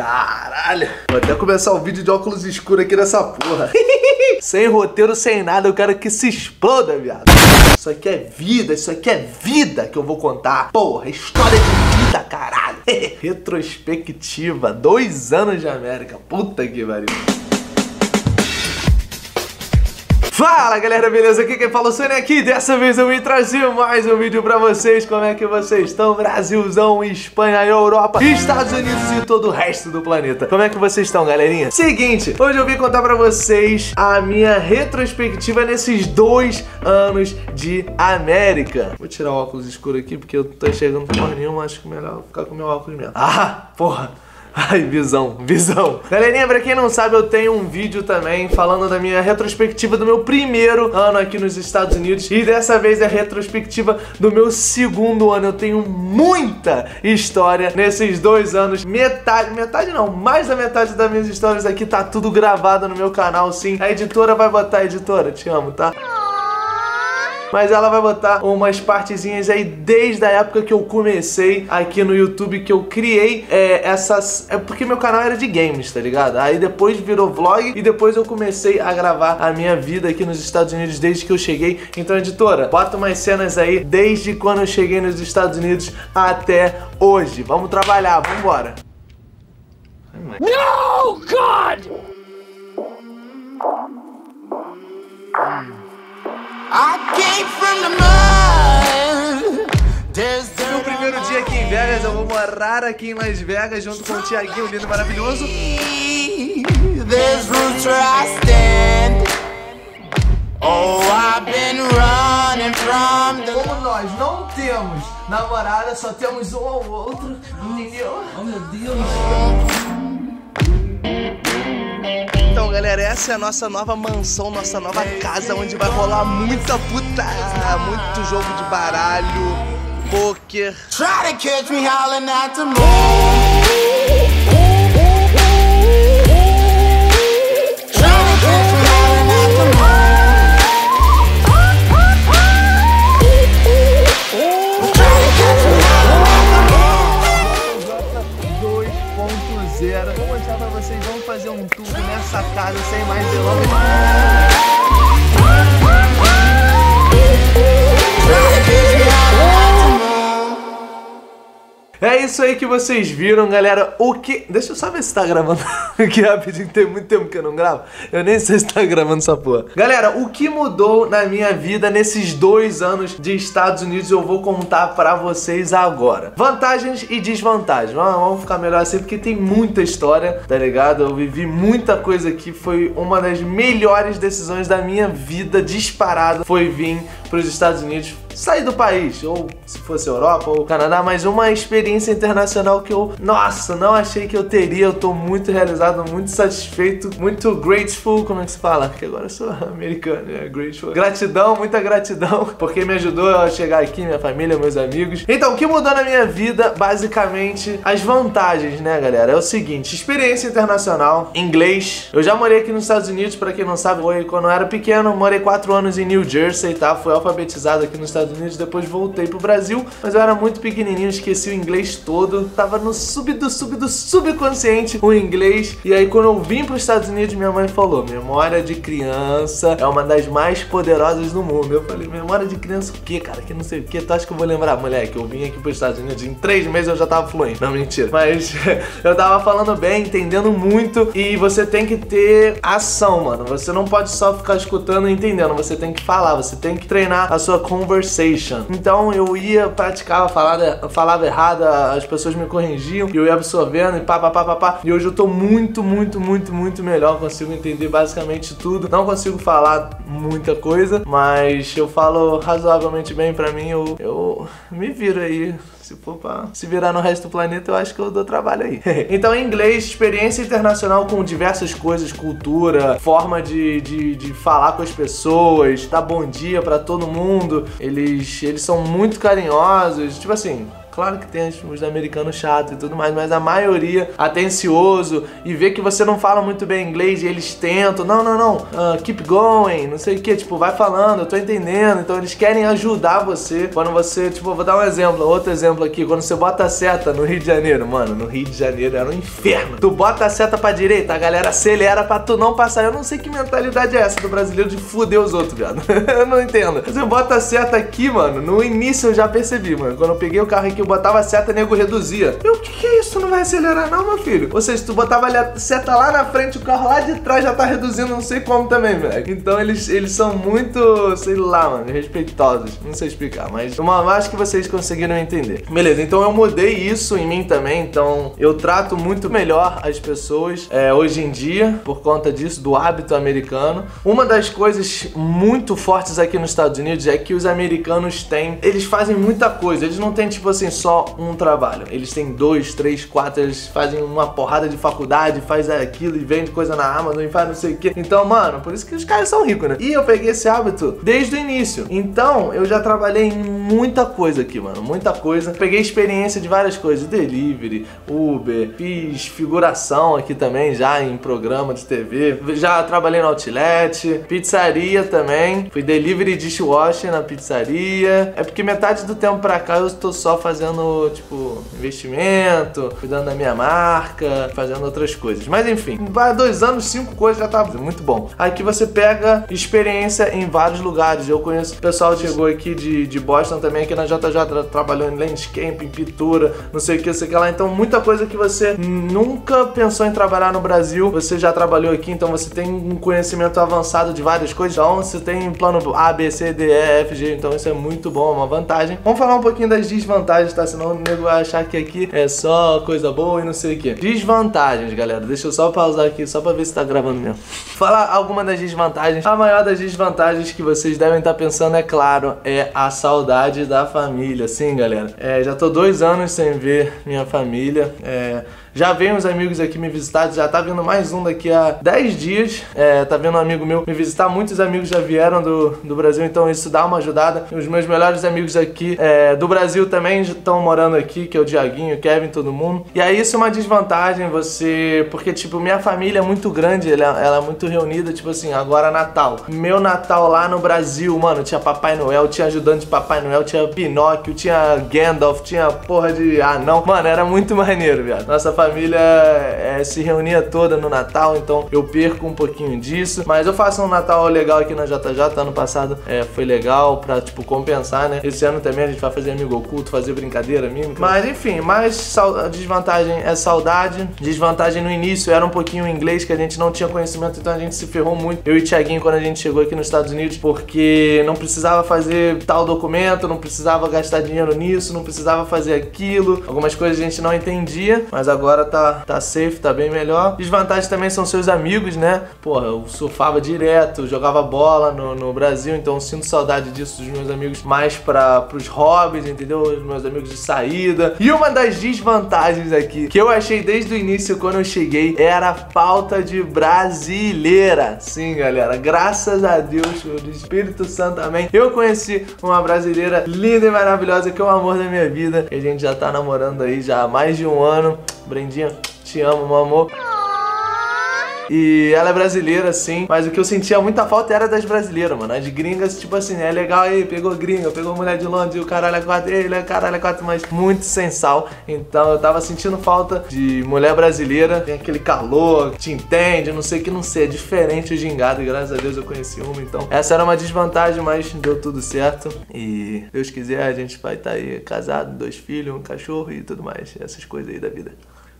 Caralho. Vou até começar o vídeo de óculos escuros aqui nessa porra. sem roteiro, sem nada, eu quero que se exploda, viado. Isso aqui é vida, isso aqui é vida que eu vou contar. Porra, história de vida, caralho. Retrospectiva, dois anos de América. Puta que pariu. Fala galera, beleza? Aqui quem fala o Sônia aqui. Dessa vez eu vim trazer mais um vídeo pra vocês. Como é que vocês estão? Brasilzão, Espanha, Europa, Estados Unidos e todo o resto do planeta. Como é que vocês estão, galerinha? Seguinte, hoje eu vim contar pra vocês a minha retrospectiva nesses dois anos de América. Vou tirar o óculos escuro aqui porque eu tô enxergando porra nenhuma. Acho que é melhor ficar com meu óculos mesmo. Ah, porra Ai, visão, visão. Galerinha, pra quem não sabe, eu tenho um vídeo também falando da minha retrospectiva do meu primeiro ano aqui nos Estados Unidos. E dessa vez é a retrospectiva do meu segundo ano. Eu tenho muita história nesses dois anos. Metade, metade não, mais da metade das minhas histórias aqui tá tudo gravado no meu canal, sim. A editora vai botar, editora, te amo, tá? Mas ela vai botar umas partezinhas aí desde a época que eu comecei aqui no YouTube, que eu criei é, essas... É porque meu canal era de games, tá ligado? Aí depois virou vlog e depois eu comecei a gravar a minha vida aqui nos Estados Unidos desde que eu cheguei. Então, editora, bota umas cenas aí desde quando eu cheguei nos Estados Unidos até hoje. Vamos trabalhar, vamos embora. No, God! No primeiro dia aqui em Vegas, eu vou morar aqui em Las Vegas junto com o Tiaguinho, lindo e maravilhoso. Oh, Como nós não temos namorada, só temos um ao outro, entendeu? Oh meu Deus! Então, galera, essa é a nossa nova mansão, nossa nova casa, onde vai rolar muita puta, muito jogo de baralho, poker. Try to catch me howling at the moon. Sem mais delongas. É isso aí que vocês viram, galera. O que... Deixa eu só ver se tá gravando aqui rapidinho, tem muito tempo que eu não gravo. Eu nem sei se tá gravando essa porra. Galera, o que mudou na minha vida nesses dois anos de Estados Unidos eu vou contar pra vocês agora. Vantagens e desvantagens. Vamos ficar melhor assim, porque tem muita história, tá ligado? Eu vivi muita coisa aqui. Foi uma das melhores decisões da minha vida, disparada, foi vir pros Estados Unidos sair do país, ou se fosse Europa ou Canadá, mas uma experiência internacional que eu, nossa, não achei que eu teria. Eu tô muito realizado, muito satisfeito, muito grateful, como é que se fala? Porque agora eu sou americano, né? Grateful. Gratidão, muita gratidão, porque me ajudou a chegar aqui, minha família, meus amigos. Então, o que mudou na minha vida, basicamente, as vantagens, né, galera? É o seguinte, experiência internacional, inglês. Eu já morei aqui nos Estados Unidos, para quem não sabe, foi quando eu era pequeno, morei quatro anos em New Jersey, tá? Fui alfabetizado aqui nos Estados Estados Unidos, depois voltei pro Brasil, mas eu era muito pequenininho, esqueci o inglês todo, tava no sub do sub do subconsciente o inglês, e aí quando eu vim pros Estados Unidos, minha mãe falou, memória de criança é uma das mais poderosas do mundo. Eu falei, memória de criança o quê, cara? Que não sei o que, tu acha que eu vou lembrar? Moleque, eu vim aqui pros Estados Unidos, em três meses eu já tava fluente. Não, mentira. Mas eu tava falando bem, entendendo muito, e você tem que ter ação, mano. Você não pode só ficar escutando e entendendo, você tem que falar, você tem que treinar a sua conversação Então eu ia, praticava, falava, falava errado, as pessoas me corrigiam, eu ia absorvendo e pá, pá, pá, pá, pá. E hoje eu tô muito, muito, muito, muito melhor, consigo entender basicamente tudo. Não consigo falar muita coisa, mas eu falo razoavelmente bem pra mim, eu, eu me viro aí se for pra se virar no resto do planeta, eu acho que eu dou trabalho aí. então, em inglês, experiência internacional com diversas coisas, cultura, forma de, de, de falar com as pessoas, dar bom dia para todo mundo. Eles, eles são muito carinhosos. Tipo assim, Claro que tem os americanos chatos e tudo mais, mas a maioria atencioso e vê que você não fala muito bem inglês e eles tentam, não, não, não, uh, keep going, não sei o que, tipo, vai falando, eu tô entendendo. Então eles querem ajudar você quando você, tipo, vou dar um exemplo, outro exemplo aqui, quando você bota a seta no Rio de Janeiro, mano, no Rio de Janeiro era um inferno. Tu bota a seta pra direita, a galera acelera pra tu não passar. Eu não sei que mentalidade é essa do brasileiro de fuder os outros, viado. eu não entendo. Você bota a seta aqui, mano, no início eu já percebi, mano. Quando eu peguei o carro aqui, eu botava seta, nego reduzia. Eu, o que, que é isso? Não vai acelerar não, meu filho? Ou seja, tu botava a seta lá na frente, o carro lá de trás já tá reduzindo, não sei como também, velho. Então eles, eles são muito, sei lá, mano, respeitosos. Não sei explicar, mas uma acho que vocês conseguiram entender. Beleza, então eu mudei isso em mim também, então eu trato muito melhor as pessoas é, hoje em dia, por conta disso, do hábito americano. Uma das coisas muito fortes aqui nos Estados Unidos é que os americanos têm, eles fazem muita coisa, eles não têm tipo assim só um trabalho, eles têm dois, três, quatro, eles fazem uma porrada de faculdade, faz aquilo e vende coisa na Amazon e faz não sei o que. Então, mano, por isso que os caras são ricos, né? E eu peguei esse hábito desde o início. Então, eu já trabalhei em muita coisa aqui, mano, muita coisa. Peguei experiência de várias coisas, delivery, Uber, fiz figuração aqui também já em programa de TV. Já trabalhei no outlet, pizzaria também. Fui delivery dishwasher na pizzaria. É porque metade do tempo pra cá eu estou só fazendo, tipo, investimento, cuidando da minha marca, fazendo outras coisas. Mas enfim, vai dois anos, cinco coisas já tá muito bom. Aqui você pega experiência em vários lugares. Eu conheço o pessoal que chegou aqui de, de Boston também, aqui na JJ tra trabalhou em landscape, em pintura, não sei o que, sei o que lá. Então, muita coisa que você nunca pensou em trabalhar no Brasil, você já trabalhou aqui, então você tem um conhecimento avançado de várias coisas. Então, você tem plano A, B, C, D, E, F, G, então isso é muito bom, é uma vantagem. Vamos falar um pouquinho das desvantagens, tá? Senão o nego vai achar que aqui é só coisa boa e não sei o que. Desvantagens, galera. Deixa eu só pausar aqui, só pra ver se tá gravando mesmo. Falar alguma das desvantagens. A maior das desvantagens que vocês devem estar pensando, é claro, é a saudade da família. Sim, galera. É, já tô dois anos sem ver minha família. É, já vem os amigos aqui me visitar, já tá vindo mais um daqui a 10 dias. É, tá vendo um amigo meu me visitar, muitos amigos já vieram do, do Brasil, então isso dá uma ajudada. Os meus melhores amigos aqui é, do Brasil também estão morando aqui, que é o Diaguinho, o Kevin, todo mundo. E aí isso é uma desvantagem, você. Porque, tipo, minha família é muito grande, ela, ela é muito reunida, tipo assim, agora Natal. Meu Natal lá no Brasil, mano, tinha Papai Noel, tinha ajudante de Papai Noel, tinha Pinóquio, tinha Gandalf, tinha porra de anão. Mano, era muito maneiro, viado. Nossa família é, se reunia toda no Natal, então eu perco um pouquinho disso. Mas eu faço um Natal legal aqui na JJ. Ano passado é, foi legal pra, tipo, compensar, né? Esse ano também a gente vai fazer amigo oculto, fazer brincadeira, mímica. Mas enfim, mais desvantagem é saudade. Desvantagem no início era um pouquinho inglês, que a gente não tinha conhecimento, então a gente se ferrou muito. Eu e Thiaguinho, quando a gente chegou aqui nos Estados Unidos, porque não precisava fazer tal documento, não precisava gastar dinheiro nisso, não precisava fazer aquilo. Algumas coisas a gente não entendia, mas agora agora tá, tá safe, tá bem melhor. Desvantagens também são seus amigos, né? Porra, eu surfava direto, jogava bola no, no Brasil, então sinto saudade disso dos meus amigos mais para pros hobbies, entendeu? Os meus amigos de saída. E uma das desvantagens aqui, que eu achei desde o início quando eu cheguei, era a falta de brasileira. Sim, galera, graças a Deus, o Espírito Santo, amém. Eu conheci uma brasileira linda e maravilhosa, que é o amor da minha vida. E a gente já tá namorando aí já há mais de um ano. Brendinha, te amo, meu amor. E ela é brasileira, sim. Mas o que eu sentia muita falta era das brasileiras, mano. As gringas, tipo assim, é legal aí, pegou gringa, pegou mulher de Londres, o caralho é quatro, ele é caralho é quatro, mas muito sem sal. Então eu tava sentindo falta de mulher brasileira. Tem aquele calor, te entende, não sei o que, não sei. É diferente o gingado. Graças a Deus eu conheci uma. Então essa era uma desvantagem, mas deu tudo certo. E Deus quiser, a gente vai estar tá aí casado, dois filhos, um cachorro e tudo mais. Essas coisas aí da vida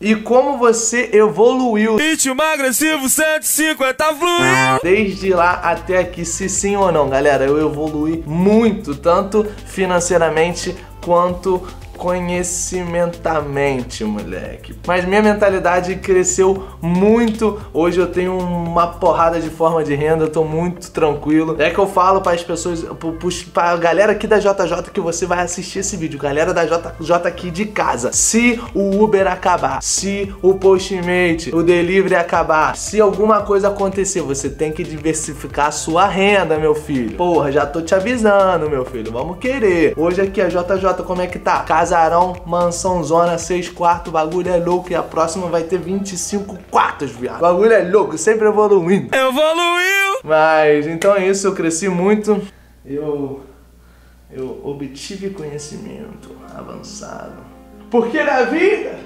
e como você evoluiu. Ritmo agressivo 150 fluido. Desde lá até aqui, se sim ou não, galera, eu evolui muito, tanto financeiramente quanto conhecimentamente, moleque. Mas minha mentalidade cresceu muito. Hoje eu tenho uma porrada de forma de renda, eu tô muito tranquilo. É que eu falo para as pessoas, para a galera aqui da JJ que você vai assistir esse vídeo, galera da JJ aqui de casa. Se o Uber acabar, se o Postmate, o delivery acabar, se alguma coisa acontecer, você tem que diversificar a sua renda, meu filho. Porra, já tô te avisando, meu filho. Vamos querer. Hoje aqui a JJ como é que tá? Casa casarão, mansão zona, 6 quartos, bagulho é louco. E a próxima vai ter 25 quartos, viado. Bagulho é louco, sempre evoluindo. Evoluiu! Mas então é isso, eu cresci muito. Eu. Eu obtive conhecimento avançado. Porque na vida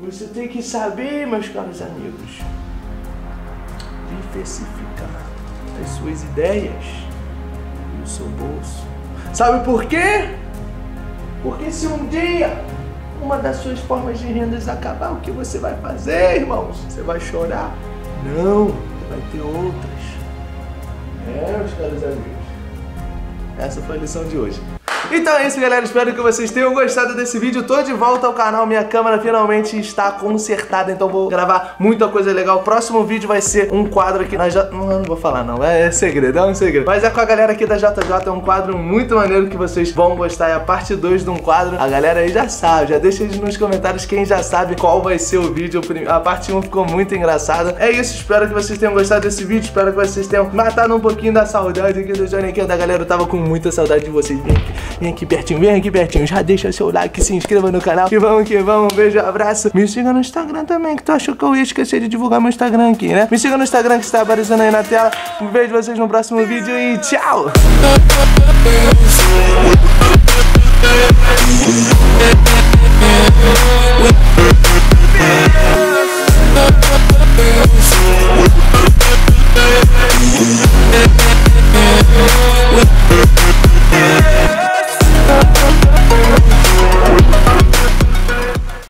você tem que saber, meus caros amigos, diversificar as suas ideias no seu bolso. Sabe por quê? Porque se um dia uma das suas formas de rendas acabar, o que você vai fazer, irmãos? Você vai chorar? Não, vai ter outras. É, meus caros amigos. Essa foi a lição de hoje. Então é isso, galera. Espero que vocês tenham gostado desse vídeo. Tô de volta ao canal. Minha câmera finalmente está consertada, então vou gravar muita coisa legal. O próximo vídeo vai ser um quadro aqui na J... Não, não vou falar não, é, é segredo, é um segredo. Mas é com a galera aqui da JJ, é um quadro muito maneiro que vocês vão gostar. É a parte 2 de um quadro. A galera aí já sabe, já deixa nos comentários quem já sabe qual vai ser o vídeo. A parte 1 ficou muito engraçada. É isso, espero que vocês tenham gostado desse vídeo. Espero que vocês tenham matado um pouquinho da saudade aqui do Johnny Ken, da galera. Eu tava com muita saudade de vocês. Vem aqui pertinho, vem aqui pertinho. Já deixa seu like, se inscreva no canal. E vamos que vamos. Um beijo, abraço. Me siga no Instagram também, que tu achou que eu ia esquecer de divulgar meu Instagram aqui, né? Me siga no Instagram que está aparecendo aí na tela. Um beijo vocês no próximo vídeo e tchau! Yeah.